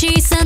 小さ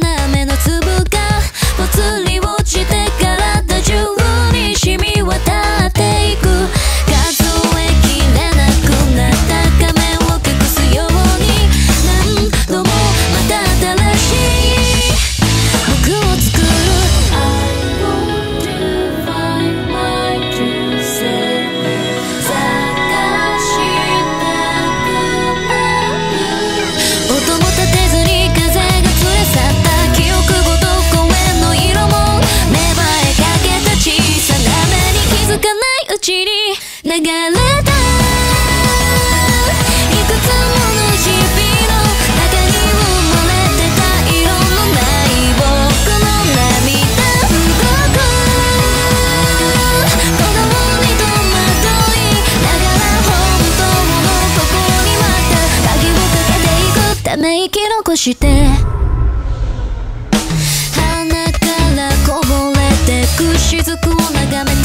流れたいくつもの日々の中に埋もれてた色のない僕の涙動く子供に戸惑いながら本当のここにまた鍵をかけていくため息残して鼻からこぼれてく雫を眺めて